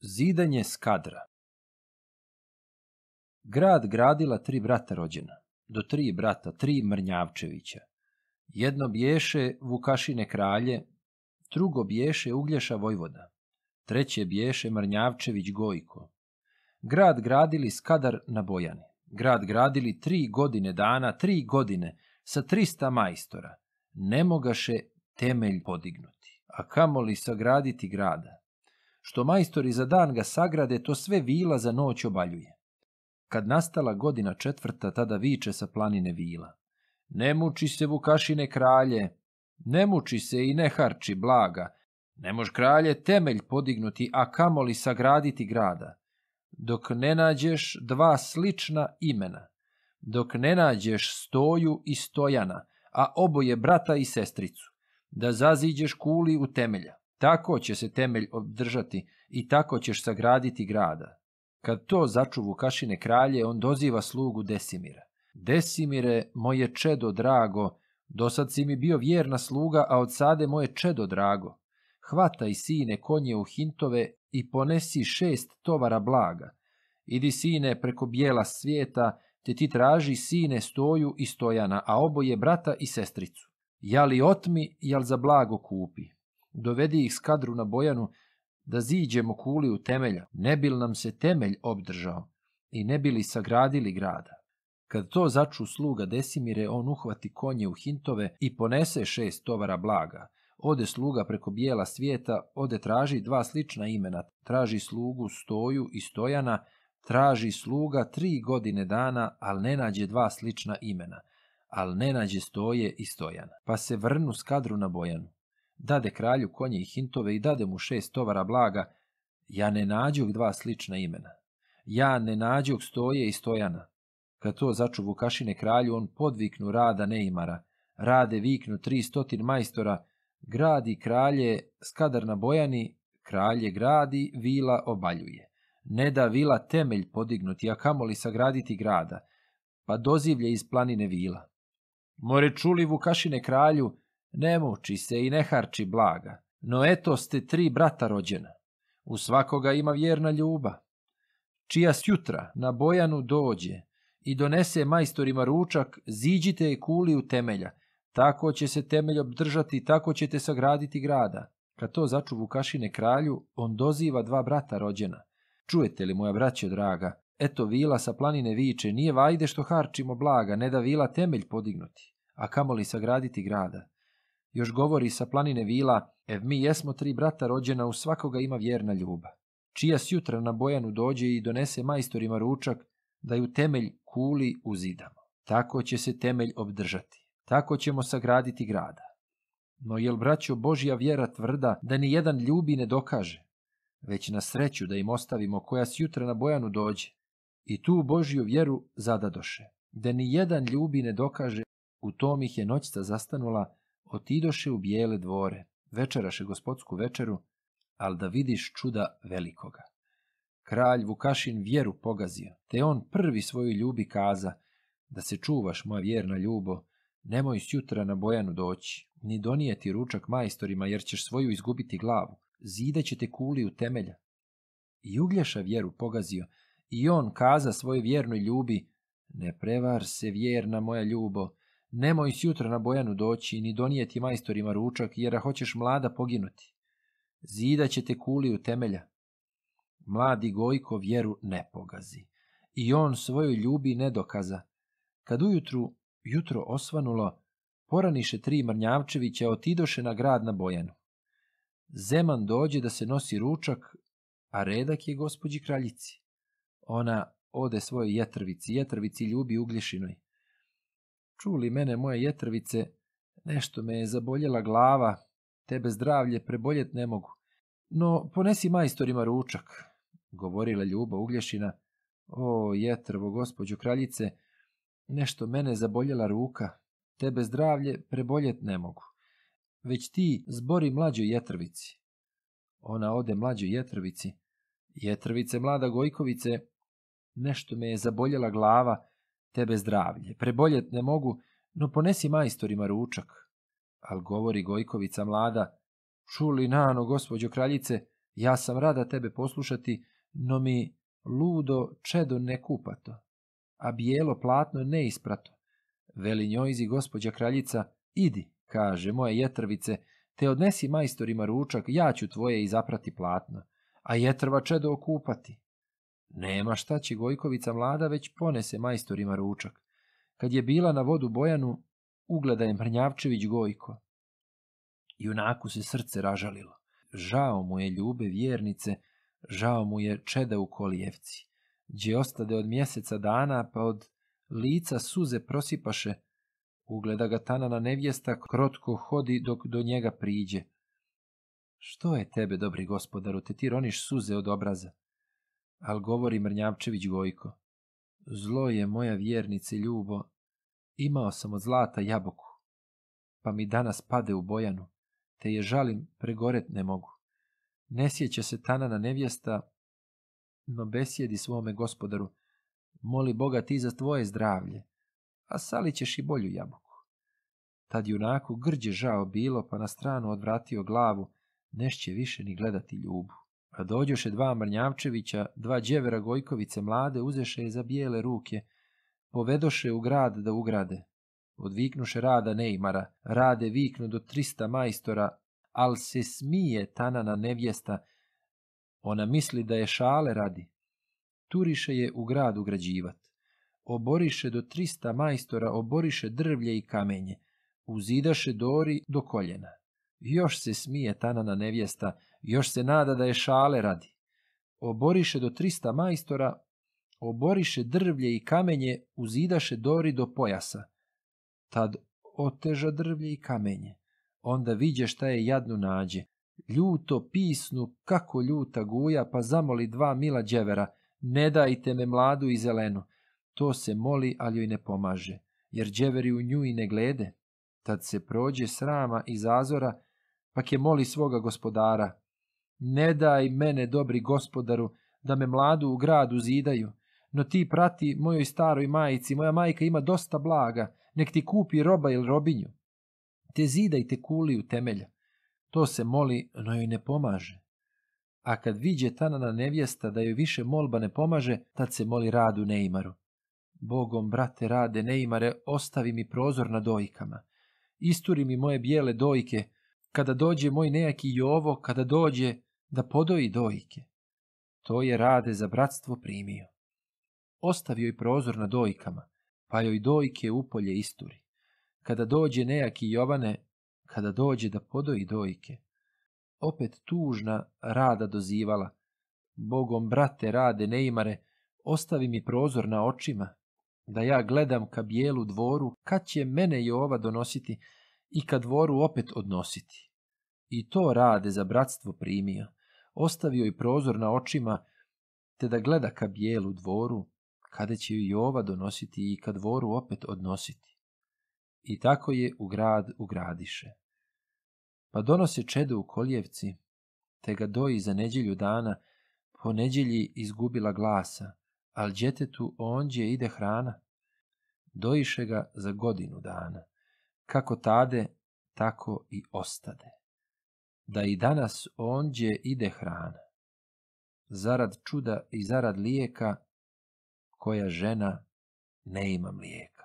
Zidanje skadra Grad gradila tri brata rođena, do tri brata, tri Mrnjavčevića. Jedno bješe Vukašine kralje, drugo bješe Uglješa Vojvoda, treće bješe Mrnjavčević Gojko. Grad gradili skadar na Bojani. Grad gradili tri godine dana, tri godine, sa trista majstora. Ne mogaše temelj podignuti, a kamoli sagraditi grada. Što majstori za dan ga sagrade, to sve vila za noć obaljuje. Kad nastala godina četvrta, tada viče sa planine vila. Ne muči se Vukašine kralje, ne muči se i ne harči blaga, ne mož kralje temelj podignuti, a kamoli sagraditi grada. Dok ne nađeš dva slična imena, dok ne nađeš stoju i stojana, a oboje brata i sestricu, da zaziđeš kuli u temelja. Tako će se temelj održati i tako ćeš sagraditi grada. Kad to začu Vukašine kralje, on doziva slugu Desimira. Desimire, moje čedo drago, dosad si mi bio vjerna sluga, a od sade moje čedo drago. Hvataj sine konje u hintove i ponesi šest tovara blaga. Idi sine preko bijela svijeta, te ti traži sine stoju i stojana, a oboje brata i sestricu. Jali otmi, jal za blago kupi. Dovedi ih skadru na bojanu, da ziđemo kuli u temelja, ne bil nam se temelj obdržao i ne bili sagradili grada. Kad to začu sluga Desimire, on uhvati konje u hintove i ponese šest tovara blaga. Ode sluga preko bijela svijeta, ode traži dva slična imena, traži slugu Stoju i Stojana, traži sluga tri godine dana, al ne nađe dva slična imena, al ne nađe Stoje i Stojana. Pa se vrnu skadru na Bojanu. Dade kralju konje i hintove i dade mu šest tovara blaga, ja ne nađog dva slična imena. Ja ne nađog Stoje i Stojana. Kad to začu Vukašine kralju, on podviknu rada Neimara, rade viknu tri stotin majstora, gradi kralje, skadar na bojani, kralje gradi, vila obaljuje. Ne da vila temelj podignuti, a kamoli sagraditi grada, pa dozivlje iz planine vila. More čuli Vukašine kralju, ne muči se i ne harči blaga, no eto ste tri brata rođena. U svakoga ima vjerna ljuba. Čija sjutra na bojanu dođe i donese majstorima ručak, ziđite je kuli u temelja, tako će se temelj obdržati, tako ćete sagraditi grada. Kad to začu Vukašine kralju, on doziva dva brata rođena. Čujete li, moja braćo draga, eto vila sa planine viče, nije vajde što harčimo blaga, ne da vila temelj podignuti, a kamoli sagraditi grada. Još govori sa planine vila, ev mi jesmo tri brata rođena, u svakoga ima vjerna ljuba. Čija sjutra na bojanu dođe i donese majstorima ručak, da ju temelj kuli uzidamo. Tako će se temelj obdržati. Tako ćemo sagraditi grada. No jel, braćo, Božja vjera tvrda da ni jedan ljubi ne dokaže, već na sreću da im ostavimo koja sjutra na bojanu dođe. I tu Božju vjeru zadadoše, da ni jedan ljubi ne dokaže, u tom ih je noćca zastanula, otidoše u bijele dvore, večeraše gospodsku večeru, al da vidiš čuda velikoga. Kralj Vukašin vjeru pogazio, te on prvi svoju ljubi kaza, da se čuvaš, moja vjerna ljubo, nemoj sjutra na bojanu doći, ni donijeti ručak majstorima, jer ćeš svoju izgubiti glavu, zida će te kuli u temelja. I Uglješa vjeru pogazio, i on kaza svojoj vjernoj ljubi, ne prevar se vjerna moja ljubo, nemoj sjutra na bojanu doći, ni donijeti majstorima ručak, jer hoćeš mlada poginuti. Zida će te kuli u temelja. Mladi Gojko vjeru ne pogazi. I on svojoj ljubi ne dokaza. Kad ujutru, jutro osvanulo, poraniše tri Mrnjavčevića, otidoše na grad na Bojanu. Zeman dođe da se nosi ručak, a redak je gospođi kraljici. Ona ode svojoj jetrvici, jetrvici ljubi uglješinoj. Čuli mene moje jetrvice, nešto me je zaboljela glava, tebe zdravlje preboljet ne mogu. No, ponesi majstorima ručak, govorila ljuba uglješina. O, jetrvo, gospođo kraljice, nešto mene zaboljela ruka, tebe zdravlje preboljet ne mogu. Već ti zbori mlađoj jetrvici. Ona ode mlađoj jetrvici. Jetrvice, mlada Gojkovice, nešto me je zaboljela glava, tebe zdravlje. Preboljet ne mogu, no ponesi majstorima ručak. Al govori Gojkovica mlada, čuli nano, gospođo kraljice, Ja sam rada tebe poslušati, no mi ludo čedo ne kupato, a bijelo platno ne isprato. Veli njojzi gospođa kraljica, idi, kaže moje jetrvice, te odnesi majstorima ručak, ja ću tvoje i zaprati platno, a jetrva čedo okupati. Nema šta će Gojkovica mlada, već ponese majstorima ručak. Kad je bila na vodu Bojanu, ugleda je Mrnjavčević Gojko. Junaku se srce ražalilo. Žao mu je ljube vjernice, žao mu je čeda u kolijevci, gdje ostade od mjeseca dana, pa od lica suze prosipaše, ugleda ga tanana nevjesta, krotko hodi dok do njega priđe. Što je tebe, dobri gospodaru, te ti roniš suze od obraza? Al govori Mrnjavčević Gojko. Zlo je moja vjernice ljubo, imao sam od zlata jaboku, pa mi danas pade u bojanu, te je žalim pregoret ne mogu. Ne sjeća se tanana nevjesta, no besjedi svome gospodaru, moli Boga ti za tvoje zdravlje, a sali ćeš i bolju jabuku. Tad junaku grđe žao bilo, pa na stranu odvratio glavu, nešće više ni gledati ljubu. A dođoše dva Mrnjavčevića, dva dževera Gojkovice mlade, uzeše je za bijele ruke, povedoše u grad da ugrade. Odviknuše rada Neymara, rade viknu do trista majstora, al se smije tanana nevjesta, ona misli da je šale radi. Turiše je u grad ugrađivat. Oboriše do trista majstora, oboriše drvlje i kamenje, uzidaše dori do koljena. Još se smije tanana nevjesta, još se nada da je šale radi. Oboriše do trista majstora, oboriše drvlje i kamenje, uzidaše dori do pojasa. Tad oteža drvlje i kamenje. Onda viđe šta je jadnu nađe. Ljuto pisnu, kako ljuta guja, pa zamoli dva mila dževera. Ne dajte me mladu i zelenu. To se moli, ali joj ne pomaže, jer dževeri u nju i ne glede. Tad se prođe srama i zazora, pak je moli svoga gospodara. Ne daj mene, dobri gospodaru, da me mladu u gradu zidaju, no ti prati mojoj staroj majici, moja majka ima dosta blaga, nek ti kupi roba ili robinju. Te zidaj te kuli u temelja. To se moli, no joj ne pomaže. A kad viđe tanana nevjesta da joj više molba ne pomaže, tad se moli radu Neimaru. Bogom, brate, rade Neimare, ostavi mi prozor na dojkama. Isturi mi moje bijele dojke, kada dođe moj nejaki Jovo, kada dođe da podoji dojke. To je rade za bratstvo primio. Ostavio joj prozor na dojkama, pa joj dojke upolje isturi. Kada dođe nejaki Jovane, kada dođe da podoji dojke, opet tužna rada dozivala. Bogom, brate, rade, neimare, ostavi mi prozor na očima, da ja gledam ka bijelu dvoru, kad će mene Jova donositi i ka dvoru opet odnositi. I to rade za bratstvo primio, ostavio i prozor na očima, te da gleda ka bijelu dvoru, kada će ju Jova donositi i ka dvoru opet odnositi. I tako je u grad ugradiše. Pa donose čedo u koljevci, te ga doji za nedjelju dana, po nedjelji izgubila glasa, al djetetu onđe ide hrana. Dojiše ga za godinu dana. Kako tade, tako i ostade. Da i danas onđe ide hrana. Zarad čuda i zarad lijeka, koja žena ne ima mlijeka.